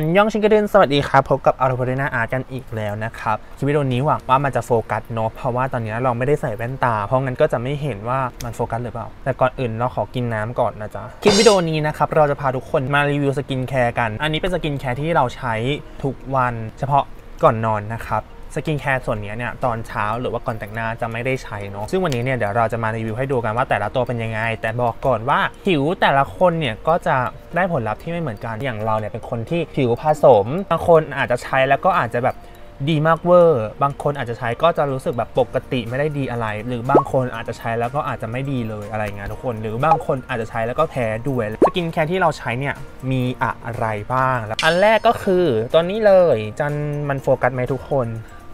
안녕 친구들 สวัสดีครับ พบกับอาร์โ o เดนาอาร์กันอีกแล้วนะครับ คลิปวิดีโอนี้หวังว่ามันจะโฟกัสเนาะเพราะว่าตอนนี้เราไม่ได้ใส่แว่นตา เพราะงั้นก็จะไม่เห็นว่ามันโฟกัสหรือเปล่า แต่ก่อนอื่นเราขอกินน้ำก่อนนะจ๊ะ คลิปวิดีโอนี้นะครับ เราจะพาทุกคนมารีวิว skincare กัน อันนี้เป็น skincare ที่เราใช้ทุกวัน เฉพาะก่อนนอนนะครับ skincare ส่วนนี้เนี่ยตอนเช้าหรือว่าก่อนแต่งหน้าจะไม่ได้ใช้เนาะซึ่งวันนี้เนี่ยเดี๋ยวเราจะมารีวิวให้ดูกันว่าแต่ละตัวเป็นยังไง แต่บอกก่อนว่าผิวแต่ละคนเนี่ยก็จะได้ผลลัพธ์ที่ไม่เหมือนกันอย่างเราเนี่ยเป็นคนที่ผิวผสมบางคนอาจจะใช้แล้วก็อาจจะแบบดีมากเวอร์ บางคนอาจจะใช้ก็จะรู้สึกแบบปกติไม่ได้ดีอะไร หรือบางคนอาจจะใช้แล้วก็อาจจะไม่ดีเลยอะไรเงี้ยทุกคน หรือบางคนอาจจะใช้แล้วก็แพ้ด้วย skincare ที่เราใช้เนี่ยมีอะไรบ้าง อันแรกก็คือตัวนี้เลยจันมันโฟกัสไหมทุกคน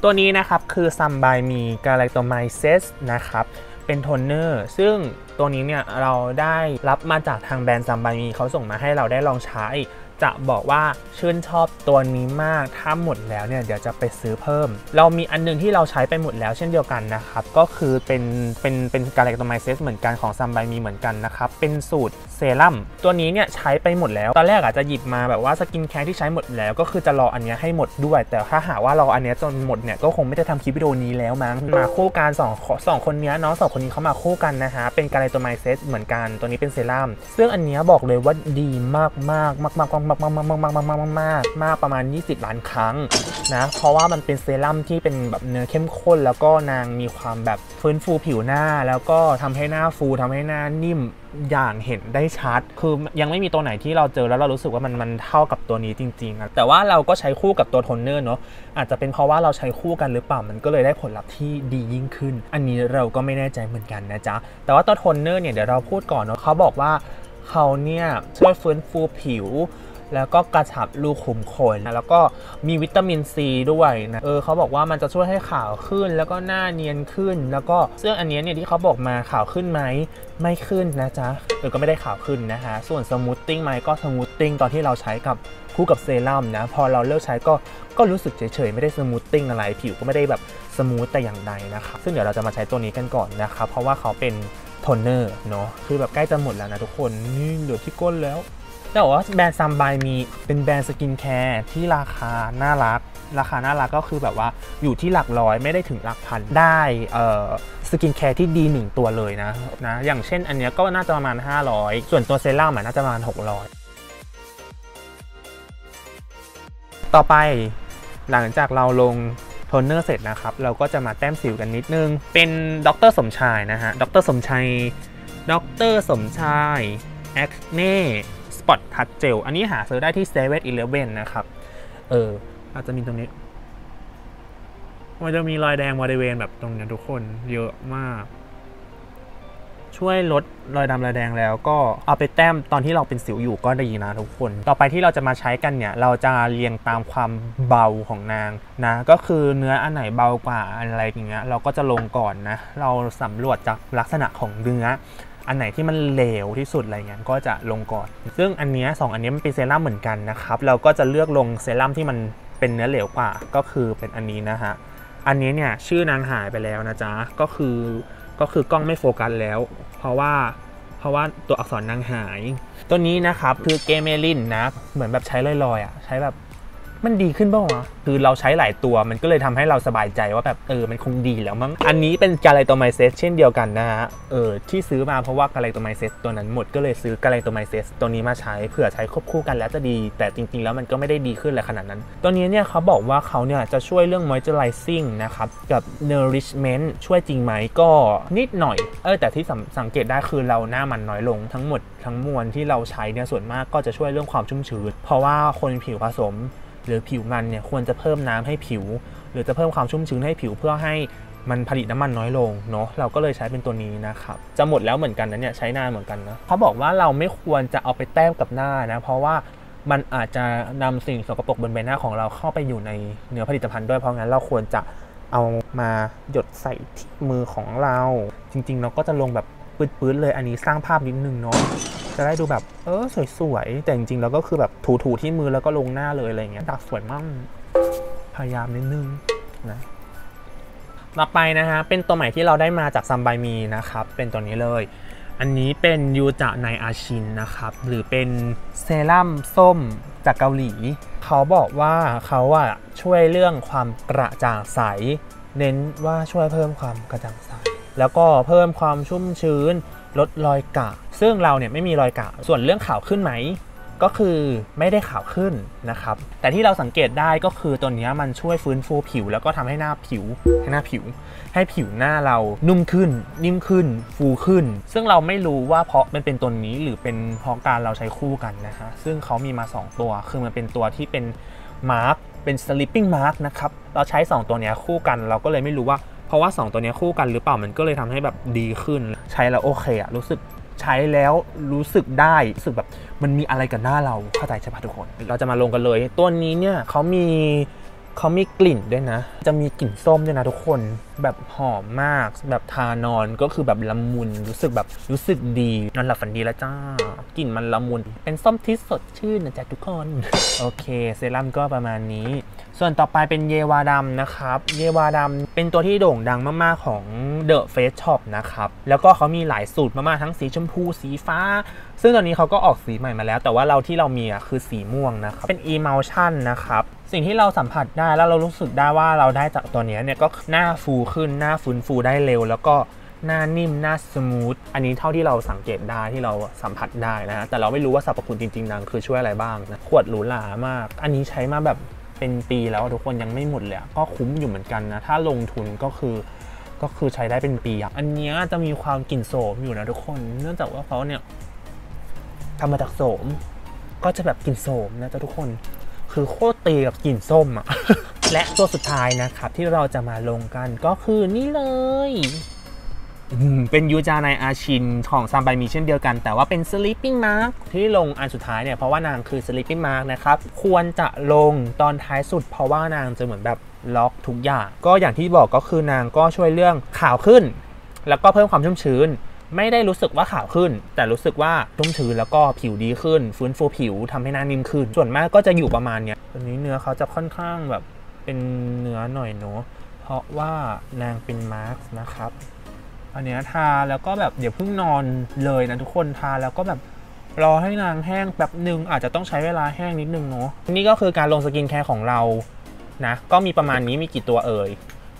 ตัวนี้นะครับคือ Some By Mi Galactomycesนะครับเป็นโทนเนอร์ซึ่งตัวนี้เนี่ยเราได้รับมาจากทางแบรนด์ Some By Mi เขาส่งมาให้เราได้ลองใช้ จะบอกว่าชื่นชอบตัวนี้มาก ถ้าหมดแล้วเนี่ยเดี๋ยวจะไปซื้อเพิ่ม เรามีอันนึงที่เราใช้ไปหมดแล้วเช่นเดียวกันนะครับ ก็คือเป็นเป็นเป็นการแล c โตไมเซสเหมือนกันของ Some By Mi เหมือนกันนะครับ เป็นสูตรเซรั่มตัวนี้เนี่ยใช้ไปหมดแล้ว ตอนแรกอาจจะหยิบมาแบบว่าสกินแคร์ที่ใช้หมดแล้ว ก็คือจะรออันนี้ให้หมดด้วย แต่ถ้าหาว่ารออันนี้จนหมดเนี่ยก็คงไม่ได้ทำคลิปวิดีโอนี้แล้วมั้งมาคู่กันสองสองคนนี้เนาะสองคนนี้เขามาคู่กันนะฮะเป็นกาแล c โตไมเซสเหมือนกันตัวนี้เป็นเซรั่มซึ่งอันนี้บอกเลยว่าดีมากมากมากมากมากมากมากมากมากมากมากมากมากประมาณ 20 ล้านครั้งนะเพราะว่ามันเป็นเซรั่มที่เป็นแบบเนื้อเข้มข้น แล้วก็นางมีความแบบฟื้นฟูผิวหน้า แล้วก็ทำให้หน้าฟูทำให้หน้านิ่มอย่างเห็นได้ชัด คือยังไม่มีตัวไหนที่เราเจอแล้วเรารู้สึกว่ามันมันเท่ากับตัวนี้จริงๆอะแต่ว่าเราก็ใช้คู่กับตัวโทนเนอร์เนาะ อาจจะเป็นเพราะว่าเราใช้คู่กันหรือเปล่า มันก็เลยได้ผลลัพธ์ที่ดียิ่งขึ้น อันนี้เราก็ไม่แน่ใจเหมือนกันนะจ๊ะ แต่ว่าตัวโทนเนอร์เนี่ยเดี๋ยวเราพูดก่อนเนาะเขาบอกว่าเขาเนี่ยช่วยฟื้นฟูผิว แล้วก็กระชับรูขุมขนนะแล้วก็มีวิตามินซีด้วยนะเออเขาบอกว่ามันจะช่วยให้ขาวขึ้น แล้วก็หน้าเนียนขึ้น แล้วก็ซึ่งอันนี้เนี่ยที่เขาบอกมาขาวขึ้นไหมไม่ขึ้นนะจ๊ะเออก็ไม่ได้ขาวขึ้นนะคะส่วน smoothing ไหมก็ smoothing ตอนที่เราใช้กับคู่กับเซรั่มนะพอเราเลิกใช้ก็ก็รู้สึกเฉยๆ ไม่ได้ smoothing อะไรผิวก็ไม่ได้แบบ smooth แต่อย่างใดนะครับซึ่งเดี๋ยวเราจะมาใช้ตัวนี้กันก่อนนะครับเพราะว่าเขาเป็นโทนเนอร์เนาะคือแบบใกล้จะหมดแล้วนะทุกคนนี่เหลือที่ก้นแล้ว แต่ว่าแบรนด์ Some By Mi เป็นแบรนด์สกินแคร์ที่ราคาน่ารัก ราคาน่ารักก็คือแบบว่าอยู่ที่หลักร้อยไม่ได้ถึงหลักพันได้เอ่อสกินแคร์ที่ดีหนึ่งตัวเลยนะนะอย่างเช่นอันนี้ก็น่าจะประมาณ 500 ส่วนตัวเซรั่มน่าจะประมาณ 600 ต่อไปหลังจากเราลงโทนเนอร์เสร็จนะครับ เราก็จะมาแต้มสิวกันนิดนึง เป็นดร.สมชายนะฮะดร.สมชายดร.สมชาย Acne Spot Touch Gel อันนี้หาซื้อได้ที่เซเว่นอีเลฟเว่นนะครับ เอออาจจะมีตรงนี้ มันจะมีรอยแดงบริเวณแบบตรงนี้ทุกคนเยอะมาก ช่วยลดรอยดำรอยแดงแล้วก็เอาไปแต้มตอนที่เราเป็นสิวอยู่ก็ดีนะทุกคน ต่อไปที่เราจะมาใช้กันเนี่ย เราจะเรียงตามความเบาของนางนะ ก็คือเนื้ออันไหนเบากว่าอะไรอย่างเงี้ยเราก็จะลงก่อนนะ เราสำรวจจากลักษณะของเนื้อ อันไหนที่มันเหลวที่สุดอะไรเงี้ยก็จะลงก่อน ซึ่งอันเนี้ยสองอันนี้มันเป็นเซรั่มเหมือนกันนะครับ เราก็จะเลือกลงเซรั่มที่มันเป็นเนื้อเหลวกว่า ก็คือเป็นอันนี้นะฮะ อันนี้เนี่ยชื่อนางหายไปแล้วนะจ๊ะ ก็คือก็คือกล้องไม่โฟกัสแล้ว เพราะว่าเพราะว่าตัวอักษรนางหาย ตัวนี้นะครับคือเกเมลินนะ เหมือนแบบใช้ลอยๆอะ ใช้แบบ มันดีขึ้นบ้างวะคือเราใช้หลายตัวมันก็เลยทำให้เราสบายใจว่าแบบเออมันคงดีแล้วมั้ง อันนี้เป็น Galactomyces เช่นเดียวกันนะฮะ เออที่ซื้อมาเพราะว่า Galactomyces ตัวนั้นหมดก็เลยซื้อ Galactomyces ตัวนี้มาใช้เผื่อใช้ควบคู่กันแล้วจะดี แต่จริง ๆ แล้วมันก็ไม่ได้ดีขึ้นเลยขนาดนั้น ตัวนี้เนี่ยเขาบอกว่าเขาเนี่ยจะช่วยเรื่อง moisturizing นะครับกับ nourishment ช่วยจริงไหมก็นิดหน่อย เออแต่ที่สังเกตได้คือเราหน้ามันน้อยลงทั้งหมดทั้งมวลที่เราใช้เนี่ยส่วนมากก็จะช่วยเรื่องความชุ่มชื้นเพราะว่าคนผิวผสม หรือผิวมันเนี่ยควรจะเพิ่มน้ำให้ผิว หรือจะเพิ่มความชุ่มชื้นให้ผิวเพื่อให้มันผลิตน้ำมันน้อยลงเนาะเราก็เลยใช้เป็นตัวนี้นะครับจะหมดแล้วเหมือนกันนะเนี่ยใช้นานเหมือนกันนะเขาบอกว่าเราไม่ควรจะเอาไปแต้มกับหน้านะเพราะว่ามันอาจจะนำสิ่งสกปรกบนใบหน้าของเราเข้าไปอยู่ในเนื้อผลิตภัณฑ์ด้วยเพราะงั้นเราควรจะเอามาหยดใส่ที่มือของเรา จริงๆ เราก็จะลงแบบปื้ดๆเลยอันนี้สร้างภาพนิดนึงเนาะ จะได้ดูแบบเออสวยๆแต่จริงๆแล้วก็คือแบบถูๆที่มือแล้วก็ลงหน้าเลยอะไรเงี้ยดักสวยมากพยายามนิดนึงนะต่อไปนะฮะเป็นตัวใหม่ที่เราได้มาจากซัมบายมีนะครับ เป็นตัวนี้เลย อันนี้เป็นยูจะไนอาชินนะครับ หรือเป็นเซรั่มส้มจากเกาหลี เขาบอกว่าเขาอะช่วยเรื่องความกระจ่างใส เน้นว่าช่วยเพิ่มความกระจ่างใส แล้วก็เพิ่มความชุ่มชื้น ลดรอยกะ ซึ่งเราเนี่ยไม่มีรอยกะ ส่วนเรื่องขาวขึ้นไหม ก็คือไม่ได้ขาวขึ้นนะครับ แต่ที่เราสังเกตได้ก็คือตัวนี้มันช่วยฟื้นฟูผิว แล้วก็ทำให้หน้าผิวให้หน้าผิว ให้ผิวหน้าเรานุ่มขึ้น นิ่มขึ้น ฟูขึ้น ซึ่งเราไม่รู้ว่าเพราะมันเป็นตัวนี้หรือเป็นเพราะการเราใช้คู่กันนะฮะซึ่งเขามีมา 2 ตัว คือมันเป็นตัวที่เป็นมาร์กเป็น sleeping mask นะครับ เราใช้ 2 ตัวนี้คู่กัน เราก็เลยไม่รู้ว่า เพราะว่า 2 ตัวเนี้ยคู่กันหรือเปล่ามันก็เลยทำให้แบบดีขึ้น ใช้แล้วโอเคอะรู้สึกใช้แล้วรู้สึกได้รู้สึกแบบมันมีอะไรกับหน้าเราเข้าใจใช่ปะทุกคน เราจะมาลงกันเลย ตัวนี้เนี่ยเขามี เขามีกลิ่นด้วยนะ จะมีกลิ่นส้มด้วยนะทุกคน แบบหอมมาก แบบทานอนก็คือแบบละมุน รู้สึกแบบรู้สึกดี นอนหลับฝันดีแล้วจ้า กลิ่นมันละมุน เป็นส้มที่สดชื่นนะจ๊ะทุกคน โอเค เซรั่มก็ประมาณนี้ ส่วนต่อไปเป็นเยวาดำนะครับ เยวาดำเป็นตัวที่โด่งดังมากๆของ The Face Shop นะครับ แล้วก็เขามีหลายสูตรมากๆทั้งสีชมพู สีฟ้า ซึ่งตอนนี้เขาก็ออกสีใหม่มาแล้ว แต่ว่าเราที่เรามีอะคือสีม่วงนะครับเป็น Emulsion นะครับสิ่งที่เราสัมผัสได้แล้วเรารู้สึกได้ว่าเราได้จากตัวนี้เนี่ยก็หน้าฟูขึ้นหน้าฟื้นฟูได้เร็ว แล้วก็หน้านิ่มหน้า smooth อันนี้เท่าที่เราสังเกตได้ที่เราสัมผัสได้นะฮะแต่เราไม่รู้ว่าสรรพคุณจริงๆนางคือช่วยอะไรบ้างนะขวดหรูหรามาก อันนี้ใช้มาแบบเป็นปีแล้วทุกคนยังไม่หมดเลยก็คุ้มอยู่เหมือนกันนะถ้าลงทุนก็คือก็คือใช้ได้เป็นปีอะอันเนี้ยจะมีความกลิ่นโสมอยู่นะทุกคน เนื่องจากว่าเขาเนี่ย ทำมาจากโสม ก็จะแบบกลิ่นโสมนะจ๊ะทุกคน คือโคตรตีกับกลิ่นส้มอะและตัวสุดท้ายนะครับ ที่เราจะมาลงกันก็คือนี่เลยเป็นยูจาในอาชินของซัมไบมีเช่นเดียวกัน แต่ว่าเป็น sleeping mask ที่ลงอันสุดท้ายเนี่ย เพราะว่านางคือ sleeping mask นะครับ ควรจะลงตอนท้ายสุด เพราะว่านางจะเหมือนแบบล็อกทุกอย่าง ก็อย่างที่บอกก็คือนางก็ช่วยเรื่องขาวขึ้น แล้วก็เพิ่มความชุ่มชื้น ไม่ได้รู้สึกว่าขาวขึ้น แต่รู้สึกว่าชุ่มชื้นแล้วก็ผิวดีขึ้น ฟื้นฟูผิวทำให้หน้านิ่มขึ้น ส่วนมากก็จะอยู่ประมาณเนี้ยตัวนี้เนื้อเขาจะค่อนข้างแบบเป็นเนื้อหน่อยเนาะเพราะว่านางเป็นมาสก์นะครับอันเนี้ยทาแล้วก็แบบเดี๋ยวเพิ่งนอนเลยนะทุกคนทาแล้วก็แบบรอให้นางแห้งแป๊บหนึ่งอาจจะต้องใช้เวลาแห้งนิดนึงเนาะนี่ก็คือการลงสกินแคร์ของเรานะก็มีประมาณนี้มีกี่ตัวเอ่ย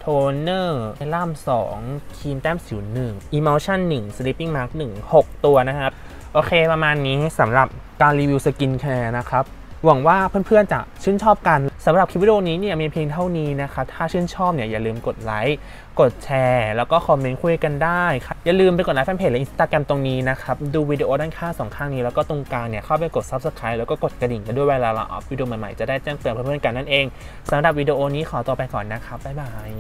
โทนเนอร์เซรั่ม2ครีมแต้มสิว1 Emulsion 1 Sleeping Mask 1 6 ตัวนะครับ โอเคประมาณนี้สำหรับการรีวิวสกินแคร์นะครับ หวังว่าเพื่อนๆจะชื่นชอบกันสำหรับคลิปวิดีโอนี้เนี่ยมีเพียงเท่านี้นะครับ ถ้าชื่นชอบเนี่ยอย่าลืมกดไลค์ กดแชร์ แล้วก็คอมเมนต์คุยกันได้ครับอย่าลืมไปกดไลค์แฟนเพจและอินสตาแกรมตรงนี้นะครับ ดูวิดีโอด้านข้างสองข้างนี้ แล้วก็ตรงกลางเนี่ยเข้าไปกด Subscribe แล้วก็กดกระดิ่งกันด้วยเวลาเราอัพวิดีโอใหม่ๆ จะได้แจ้งเตือนเพื่อนๆกันนั่นเองสำหรับวิดีโอนี้ขอตัวไปก่อนนะครับบ๊ายบาย